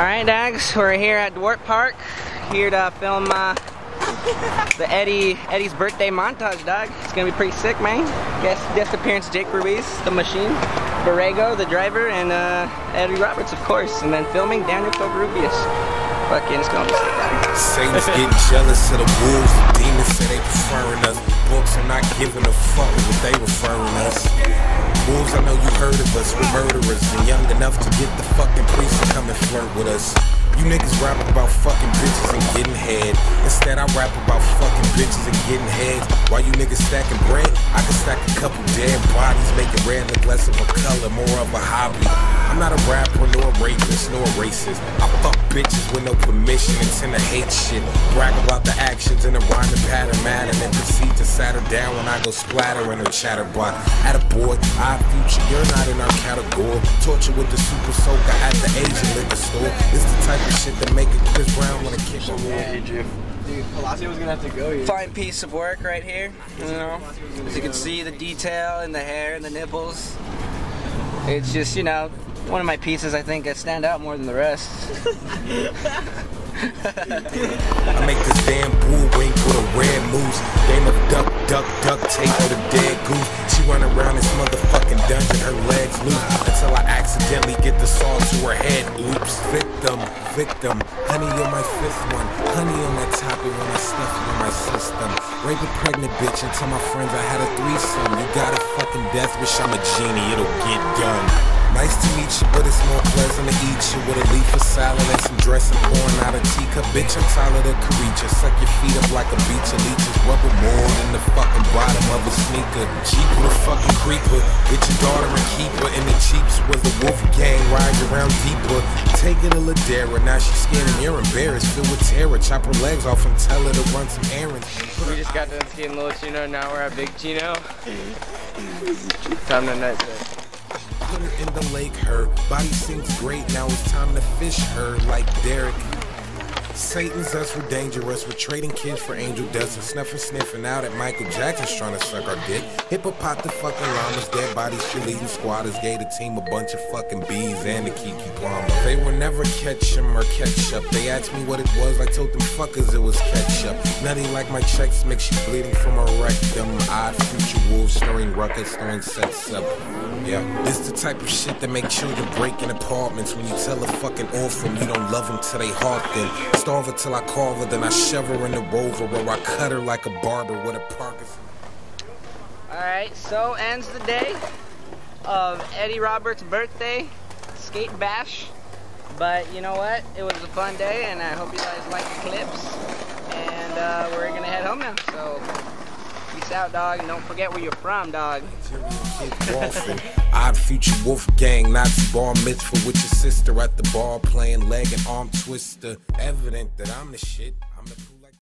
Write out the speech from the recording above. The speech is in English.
Alright, Dags, we're here at Dwart Park, here to film uh, the Eddie Eddie's birthday montage, dog. It's gonna be pretty sick, man. Guest, guest appearance Jake Ruiz, the machine, Borrego, the driver, and uh, Eddie Roberts, of course. And then filming Daniel Covarrubias. Fucking, it's gonna be sick, dog. Satan's getting jealous of the wolves. The demons say they preferring us. Books are not giving a fuck what they referring us. Wolves, I know you heard of us. We're murderers and young enough to get the fucking priest to come and flirt with us. You niggas rap about fucking bitches and getting head. Instead, I rap about fucking bitches and getting heads. While you niggas stacking bread, I can stack a couple dead bodies, making red look less of a color, more of a hobby. I'm not a rapper, nor a rapist, nor a racist. I fuck bitches with no permission and tend to hate shit. Brag about the actions in a rhyming pattern, man, and then proceed to sat her down when I go splatter in her chatterbox. At a boy, I future, you're not in our category. Torture with the super soaker at the Asian liquor store. It's the type of shit that make a Chris Brown wanna kick a war. Dude, Palacio was gonna have to go here. Fine piece of work right here, you know. As you can see, the detail in the hair and the nipples. It's just, you know, one of my pieces I think that stand out more than the rest. I make this damn bull wink with a red moose. Of duck, duck, tape with a dead goose. She run around this motherfucking dungeon, her legs loose. Until I accidentally get the saw to her head. Oops, victim, victim. Honey, you're my fifth one. Honey on that topic when I stuff it in my system. Rape a pregnant bitch and tell my friends I had a threesome. You got a fucking death wish, I'm a genie, it'll get done. Nice to meet you, but it's more pleasant to eat you with a leaf of salad and some dressing pouring out a teacup. Bitch, I'm Tyler the Creator. Suck your feet up like a beach of leeches. Rubber more than the of a. Cheap with a fucking creeper. Get your daughter and keep her. And the Cheeps was the wolf gang riding around deeper. Take it to Ladera. Now she's scared and you're embarrassed. Filled with terror. Chop her legs off and tell her to run some errands. We just got done skiing Little Chino, now we're at Big Chino. Time to nut. Put her in the lake, her body sinks great. Now it's time to fish her like Derek. Satan's us, we're dangerous. We're trading kids for angel dust and snuffing, sniffing out at Michael Jackson's trying to suck our dick. Hippopot the fucking llamas, dead bodies, cheerleading squatters. Gave the team a bunch of fucking bees and the Keke Palmer. Never catch him or catch up. They asked me what it was, I told them fuckers it was ketchup. Nutty like my checks, make she bleeding from a rectum. Odd future wolves snoring ruckus, throwing sets up. Yeah, this the type of shit that make children break in apartments when you tell a fucking orphan you don't love them till they heart then. Starve her till I carve her, then I shove her in the rover where I cut her like a barber with a Parkinson. Alright, so ends the day of Eddie Roberts' birthday skate bash. But you know what? It was a fun day, and I hope you guys like the clips. And uh, we're gonna head home now. So peace out, dog, and don't forget where you're from, dog. Odd future wolf gang, Nazi bar mitzvah with your sister at the bar playing leg and arm twister. Evident that I'm the shit. I'm the